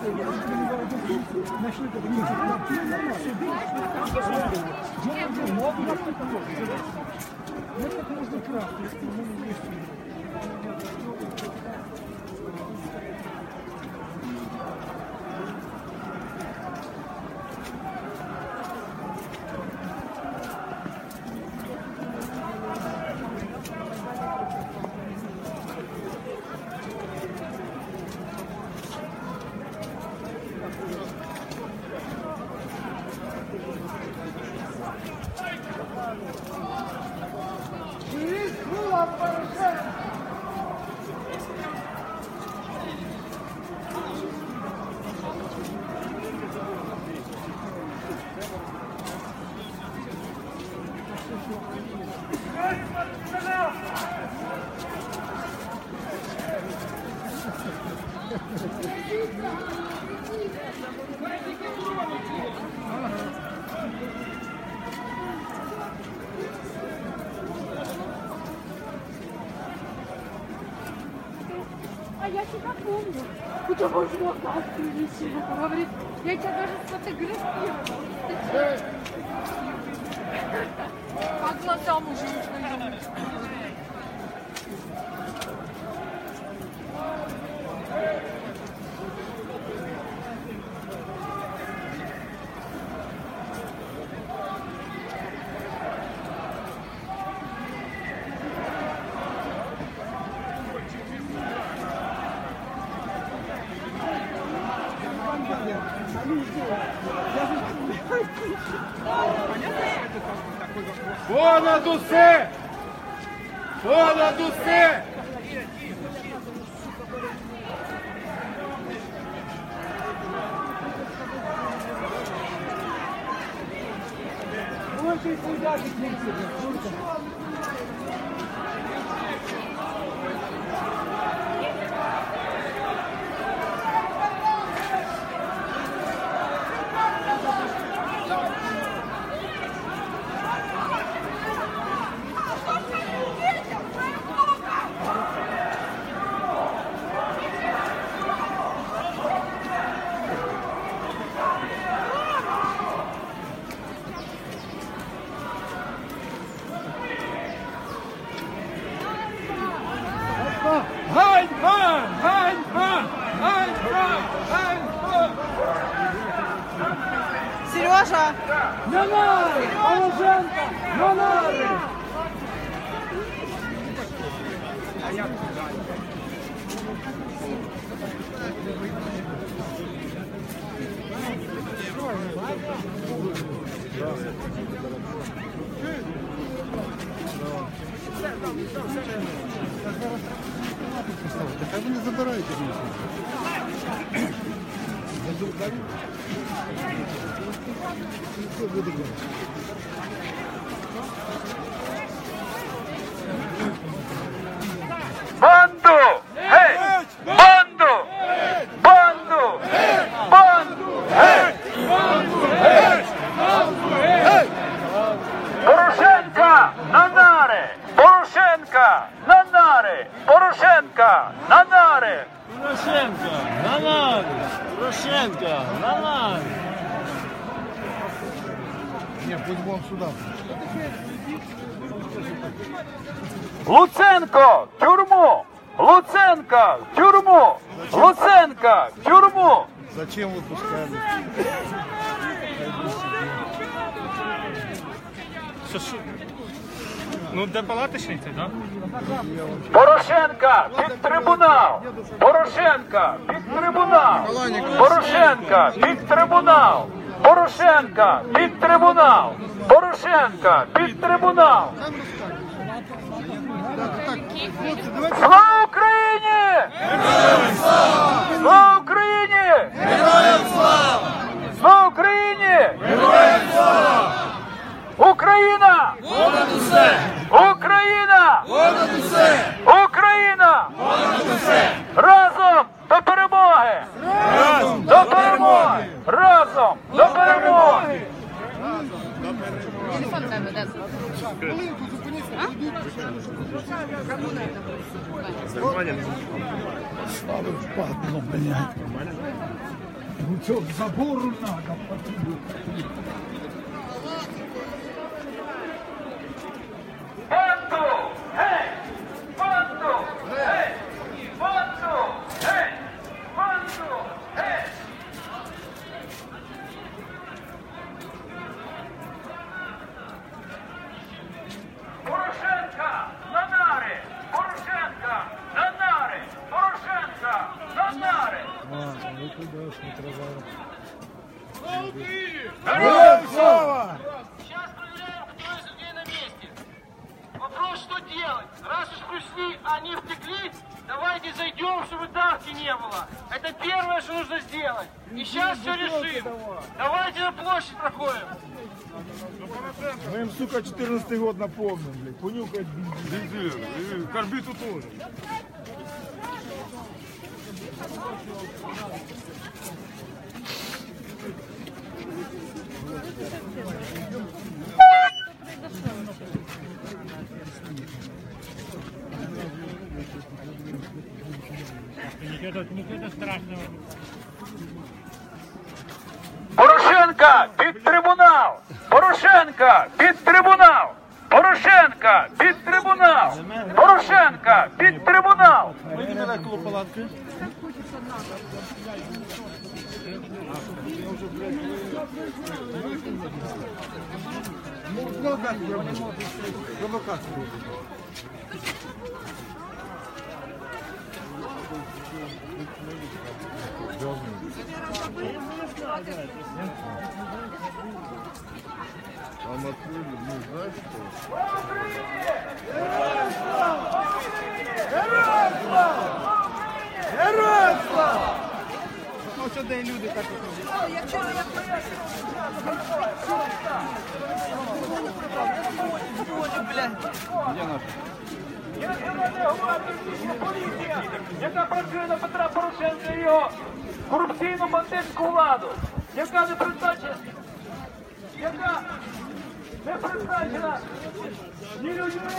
Как можно красно, если мы не У того чувака висела. Говорит, я тебя даже сфотографировал. По глазам уже узнаю. Больше сидят и Ганьба! Ганьба! Ганьба! Ганьба! Сережа! Нанари! Положенко! Нанари! Хай ви не забираєте звісно. Що буде далі? Банду! Гей! Банду! Банду! Банду! Гей! Порошенка! На нари! Порошенка! На нари! Порошенка! На нари! Порошенко, на нари! Порошенко, на нари! Ні, пусть вон сюди. Луценко! в Тюрму! Луценка! в Тюрму! Луценка! в Тюрму! Зачем ви пускали? Що, що? Ну, де палаточниця, так? Порошенка під трибунал! Порошенка під трибунал! Порошенка під трибунал! Порошенка під трибунал! Порошенка під трибунал! Слава Україні! Слава Україні! Слава Україні! Героям слава! Україна! Україна! Україна! Разом до перемоги! До перемоги! Разом до перемоги! Телефон треба дати. Слава падло, блядь. Ну что, забору надо. Банту! Что нужно сделать. И сейчас все решим. Давайте на площадь проходим. Мы им, сука, 14 год напомним, блядь. Понюхать бензин. Бензин, і карбіту теж. Порошенка під трибунал! Порошенка під трибунал! Порошенка під трибунал! Порошенка під трибунал! Пойди на коло палатки. Ну, провокацию робить. Провокацию робить. А Матвей, ну знаешь что? Поліція, яка працює на Петра Порошенка і його корупційну бандитську владу, яка не призначена, яка не призначена ні людьми,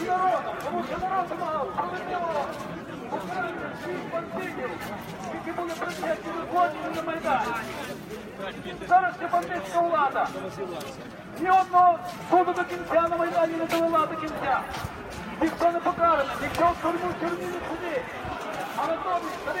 ні народом, тому що народ мав справедливого покарання всіх бандитів, які були злочинів на Майдані. Зараз бандитська влада ні одного суду до кінця на Майдані не довела до кінця. Ніхто не покараний, ніхто в тюрму в тюрмі не сидить. А натомість старі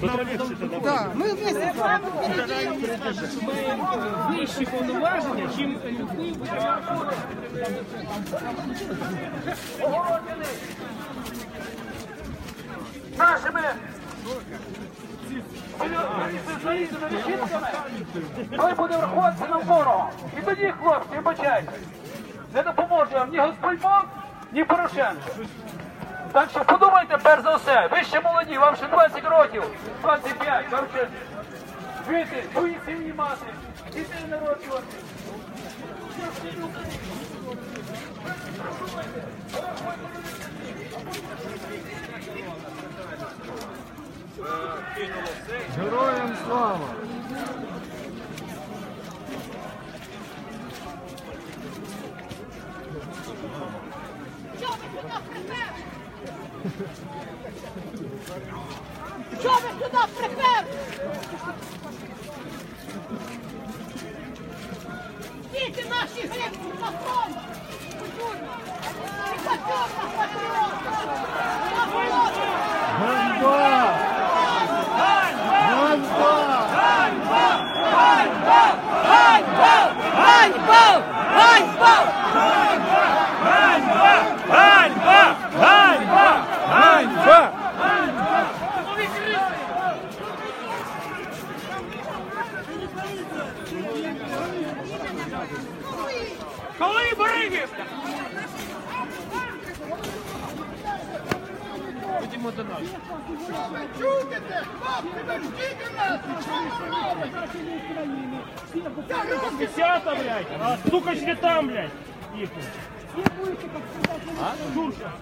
так виправили. Вищі повноваження, чим любий нашими залізними решітками, той буде враховуватися нам ворогом. І тоді, хлопці, вибачайте, не допоможе вам ні Господь Бог, ні Порошенко. Так що подумайте перш за все, ви ще молоді, вам ще 20 років, 25, вам ще жити, свої сім'ї мати, дітей народжувати. Героям слава! Що ви сюди припер? Діти наші грибні на фронт! Блядь. Їхали. А? Шурша.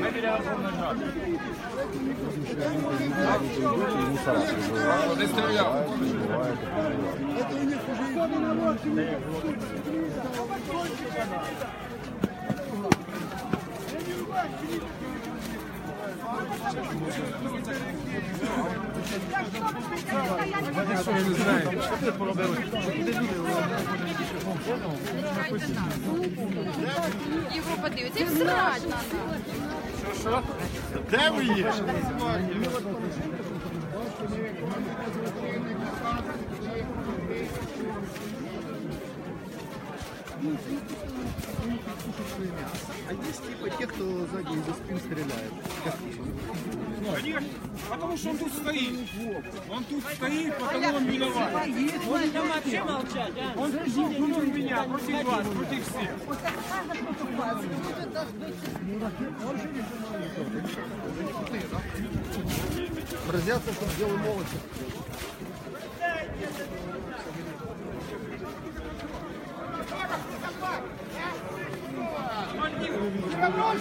Ми біля Азербайджану. Європа дивиться, як срать надо. Де ви є? А есть типа те, кто сзади из-за спин стреляет? Конечно, потому что он тут стоит. Он тут стоит, потому он виноват. Он там вообще молчать, а? Он против меня, против вас, против всех. Грозятся, что сделаю молодцы.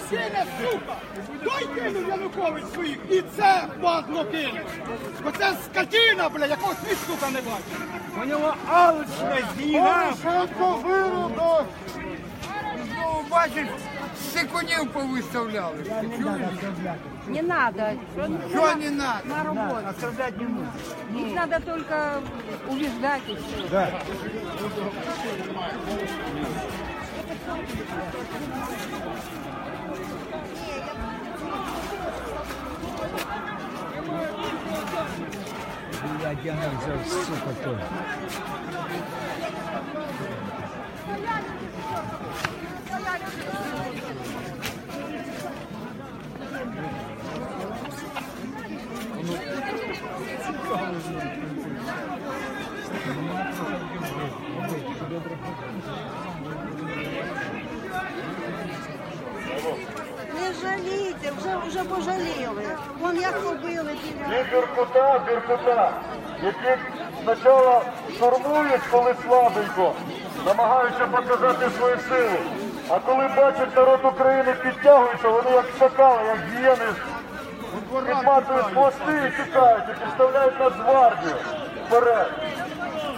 Сіля, сука! Той кинув Янукович своїх, і це падло кинув! Бо це скотина, бля, якого світ, сука, не бачить! У нього алчність, деньга. Порошенко вирубав! Ну, бачиш, сикунів повиставляли. Не надо. Що не надо? На работу. Оскорблять не нужно. Их надо только убеждать и все. Не жалійте, вже, вже пожаліли. Вон як побили біля. Ті Біркута, Біркута, які спочатку штурмують, коли слабенько, намагаються показати свою силу. А коли бачать народ України підтягується, вони як скакали, як гієни, підматують хвости і тікають, і підставляють Нацгвардію вперед.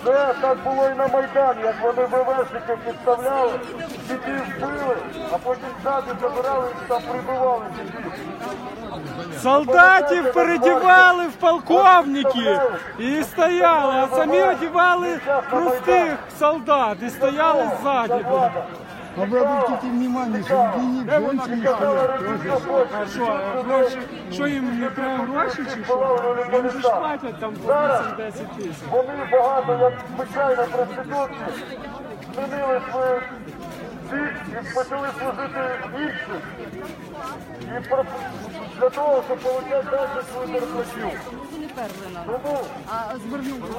Це так було і на Майдані, як вони ВВСників підставляли, дітей вбили, а потім ззаді забирали і там прибивали дітей. Солдатів передівали в полковників і стояли, а самі одівали простих солдат і стояли ззаді. А вы обратите внимание, что среди них женщины стоят. Що, що їм не треба гроші чи що? Їм же ж платять там по 8-10 тисяч. Вони багато, як звичайно, проститутки, змінили свою ціль і почали служити іншим. І для того, щоб отримати далі свою зарплатню. Тому звернули.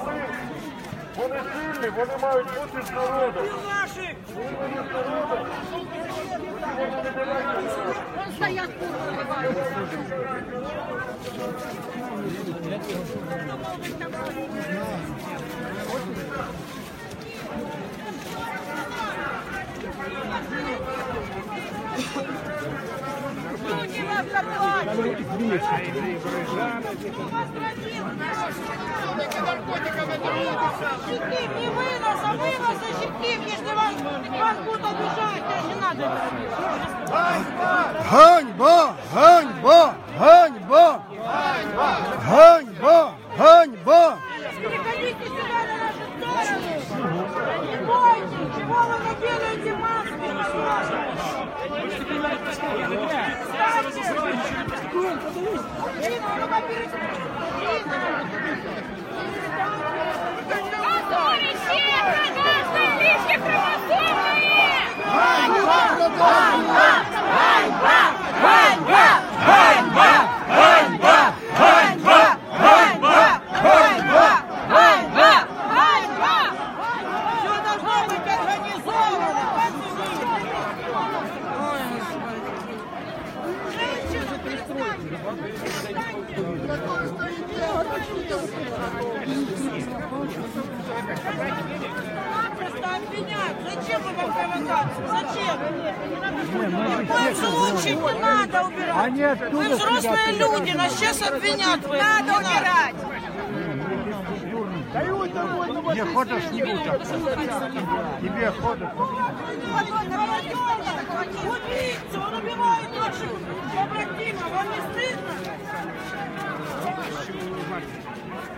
вони, сильні, вони мають бути з народом. Коли вони з народом, вони не дивляться. Вон стоять курва вбивають. Щитки, не вынос, а вынос и щитки, если вас, вас будут обижать, то не надо. Ганьба! Ганьба! Ганьба! Ганьба! Ганьба! Переходите сюда на нашу сторону. Не бойтесь, чего вы наделаете маски? Ганьба! Просто обвинять. Зачем вы вам провокацию? Зачем? Случай не надо убирать. Вы взрослые люди, нас сейчас обвинят. Надо убирать. Не ходишь, не будешь. Тебе ходишь. Убийца, он убивает наших побратимов. Вам не стыдно?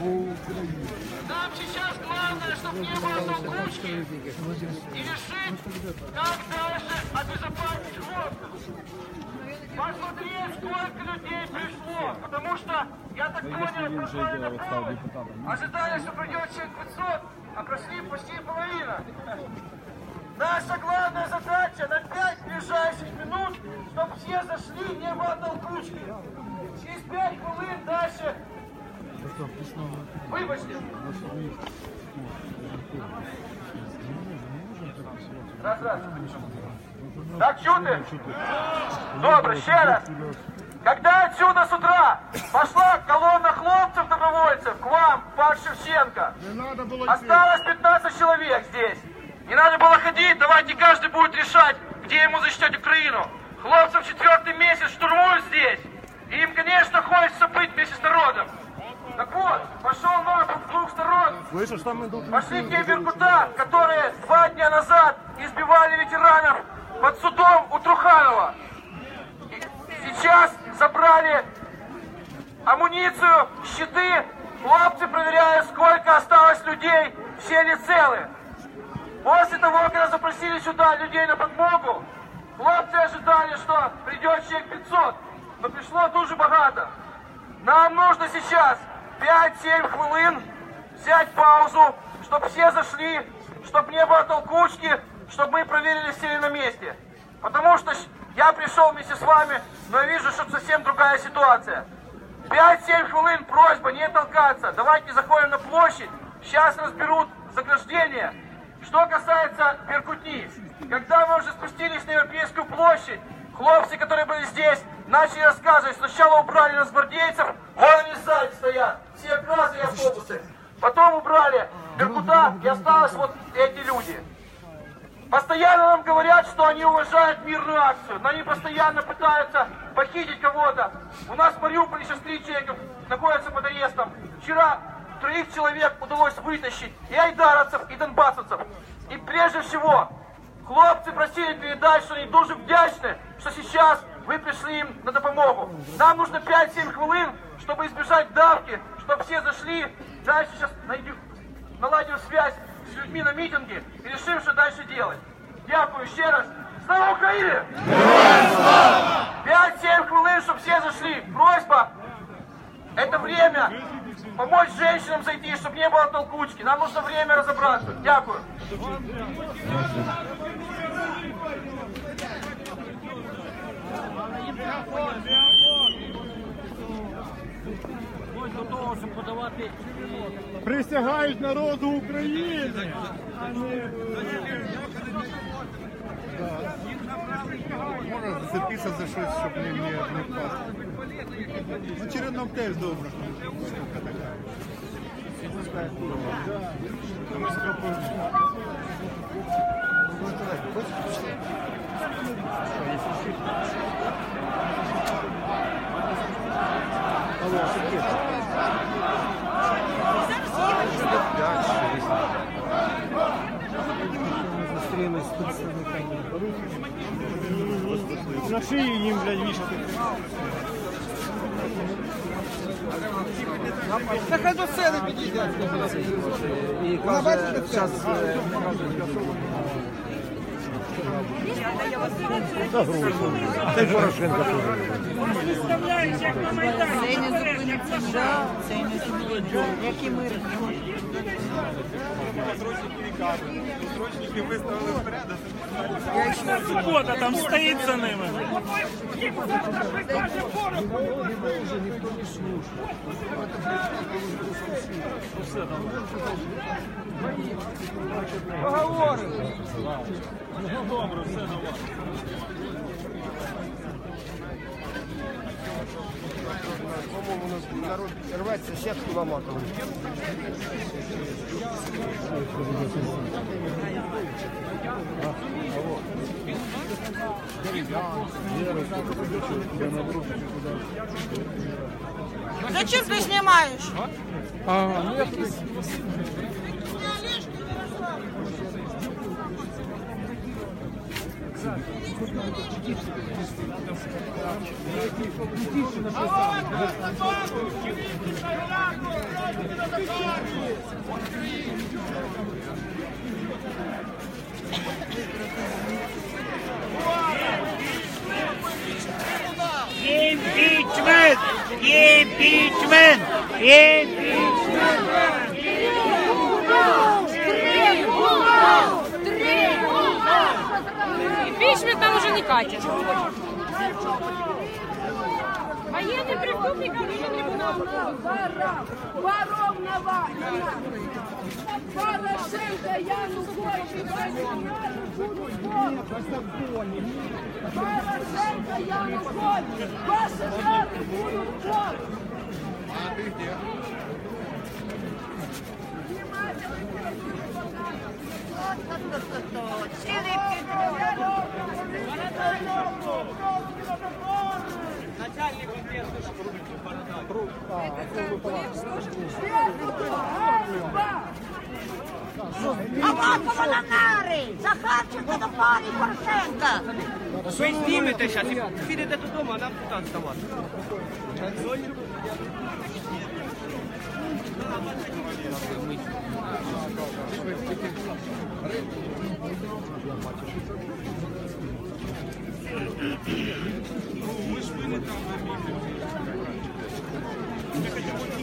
Нам сейчас главное, чтобы не было толкучки и решить, как дальше обезопасить хлопцев. Посмотреть, сколько людей пришло, потому что, я так понял, прошли на пробы, ожидали, что придет человек 500, а прошли почти половина. Наша главная задача на 5 ближайших минут, чтобы все зашли, не было толкучки. Через 5 хвилин дальше Вибачте. Раз, раз. Так чути? Добре, ще раз. Когда отсюда с утра пошла колонна хлопцев добровольцев к вам, в парк Шевченко, осталось 15 человек здесь. Не надо было ходить, давайте каждый будет решать, где ему защищать Украину. Хлопцев четвертый месяц штурмуют здесь. И им, конечно, хочется быть вместе с народом. Так вот, пошел напад с двух сторон. Слышишь, там идут Пошли те Беркута, которые два дня назад избивали ветеранов под судом у Труханова. Сейчас забрали амуницию, щиты. Хлопцы проверяют, сколько осталось людей, все ли целы. После того, когда запросили сюда людей на подмогу, хлопцы ожидали, что придет человек 500, но пришло дуже багато. Нам нужно сейчас 5-7 хвилин взять паузу, чтобы все зашли, чтобы не было толкучки, чтобы мы проверили, все на месте. Потому что я пришел вместе с вами, но я вижу, что совсем другая ситуация. 5-7 хвилин просьба не толкаться. Давайте заходим на площадь. Сейчас разберут заграждение. Что касается Беркутни, когда мы уже спустились на Европейскую площадь, хлопцы, которые были здесь, начали рассказывать. Сначала убрали нас гвардейцев, вон они сзади стоят, все красы и автобусы. Потом убрали Беркута, и осталось вот эти люди. Постоянно нам говорят, что они уважают мирную акцию, но они постоянно пытаются похитить кого-то. У нас в Мариуполе сейчас три человека находятся под арестом. Вчера троих человек удалось вытащить, и айдаровцев, и донбассовцев. И прежде всего, хлопцы просили передать, что они дуже вдячны, что сейчас вы пришли им на допомогу. Нам нужно 5-7 хвилин, чтобы избежать давки, чтобы все зашли. Дальше сейчас найдем, наладим связь с людьми на митинге и решим, что дальше делать. Дякую ще раз. Слава Україні! 5-7 хвилин, чтобы все зашли. Просьба. Это время помочь женщинам зайти, чтобы не было толкучки. Нам нужно время разобраться. Дякую. Присягають народу України. Можна зацепитися за щось, щоб не, впасти. Ну, чередном теж добре. На шию їм, блядь, вішати. Нехай до сцени підійдять. І каже, зараз Це Порошенко теж. Цей не зупиниться. Цей не зупиниться. Які. Срочники виставили Субота там стоїть за ними. Добре, все до у нас народ рвать сетку ломатовую. Зачем ты снимаешь? А, ну Імпічмент! Імпічмент! Імпічмент! Не катит. Военный преступник уже трибунал. Воров, воров Навальный. Порошенко, Янукович, Порошенко, Янукович, ваши жертвы будут помнить. А ты где? Авакова на нари! Захарченко до парі Порошенка! Ви знімете зараз і підете додому, а нам тут ставати.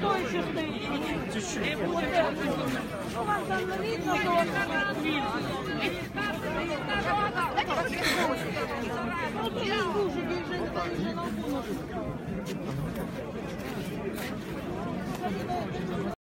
Той частині. У вас там видно дуже більше на